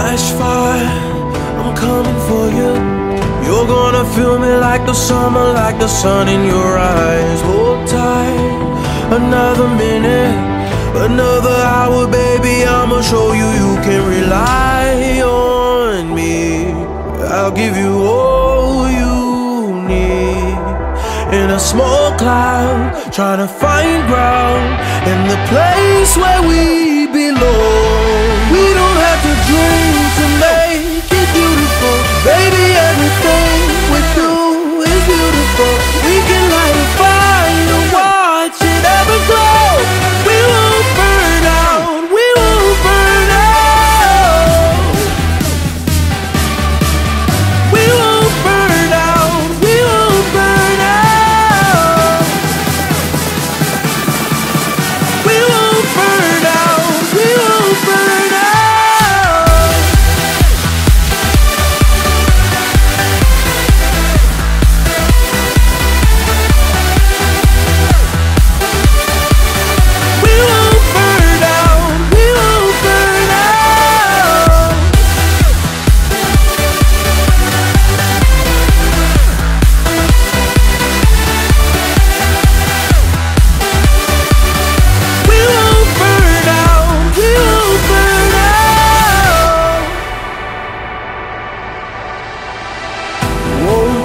Splash fire, I'm coming for you. You're gonna feel me like the summer, like the sun in your eyes. Hold tight, another minute, another hour, baby. I'ma show you you can rely on me. I'll give you all you need. In a small cloud, trying to find ground in the place where we belong.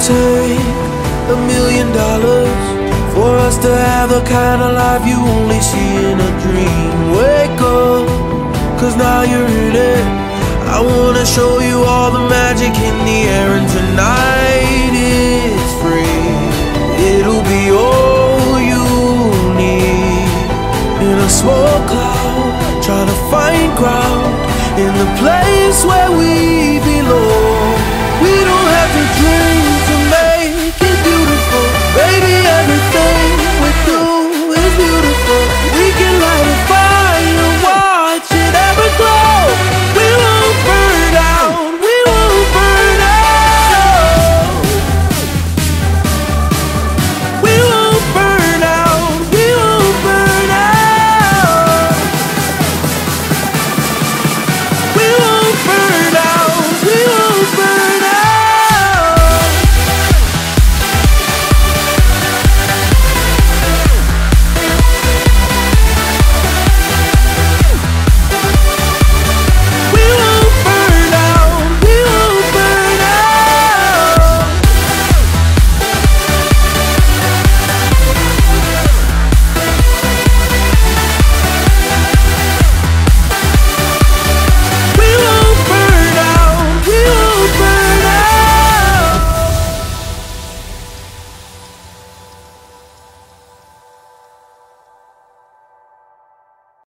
Take a million dollars for us to have the kind of life you only see in a dream. Wake up, cause now you're in it. I wanna show you all the magic in the air, and tonight is free. It'll be all you need in a small cloud, trying to find ground in the place where we belong.